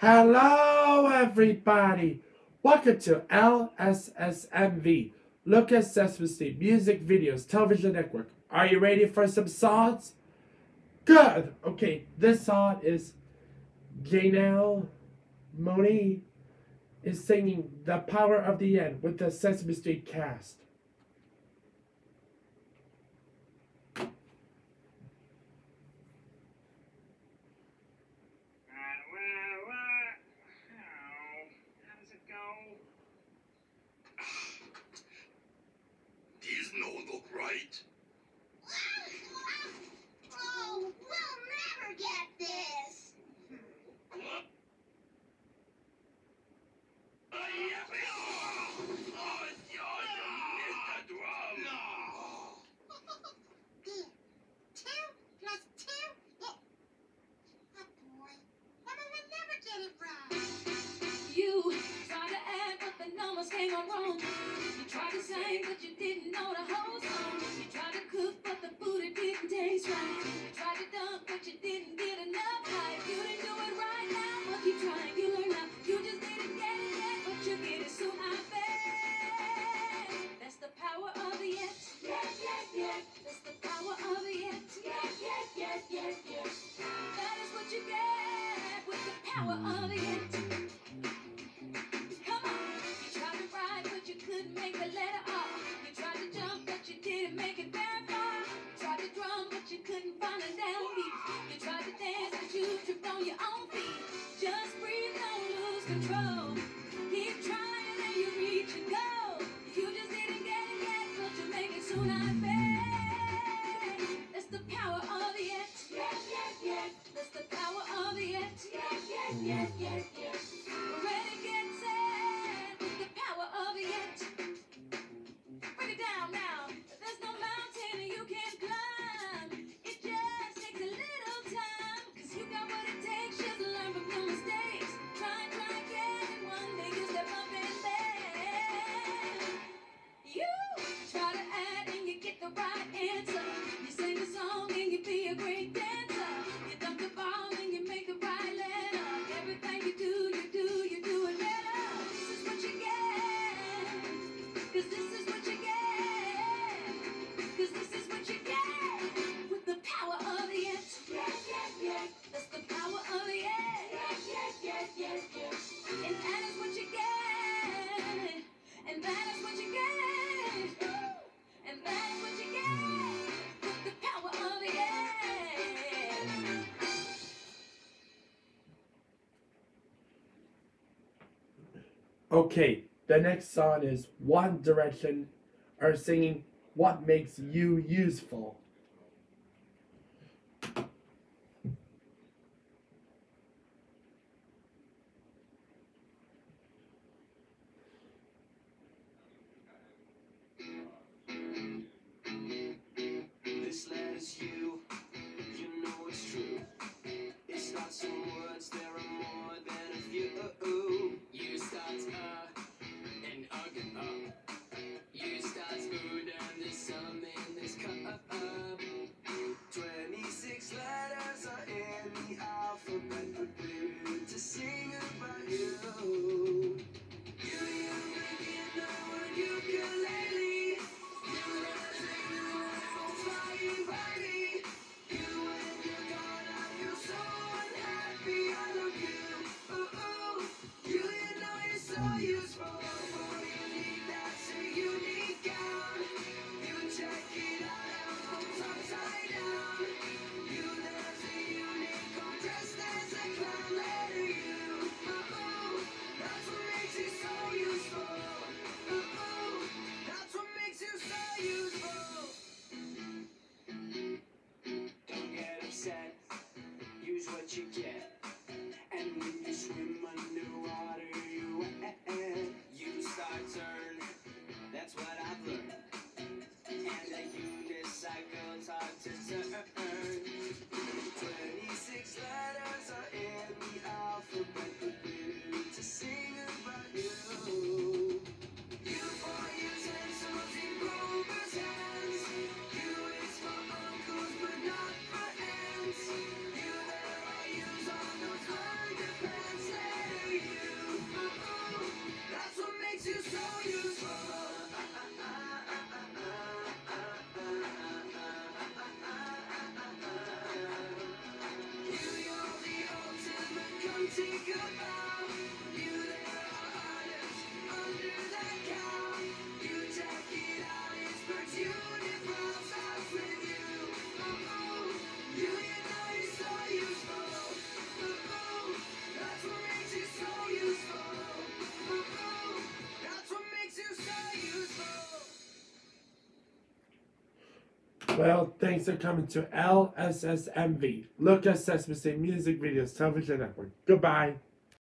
Hello, everybody. Welcome to LSSMV, Luca's Sesame Street Music Videos Television Network. Are you ready for some songs? Good. Okay, this song is Janelle Monáe is singing The Power of the End with the Sesame Street cast. It? These no look right. Oh, we'll never get this. You didn't know the whole song. You tried to cook, but the food it didn't taste right. You tried to but you didn't get enough hype. You didn't do it right now, but keep trying. You learn. You just didn't get it yet, but you get it soon. I bet. That's the power of the yet. Yeah, yeah, yeah. That's the power of the. Yeah. That is what you get with the power of the. Keep trying and you reach your goal. You just didn't get it yet, but you'll make it soon, I bet. That's the power of the yet. That's the power of the yet. Yeah, yeah, yeah, yeah. Okay, the next song is One Direction are singing What Makes You Useful. Well, thanks for coming to LSSMV. Look State Music Videos Television Network. Goodbye.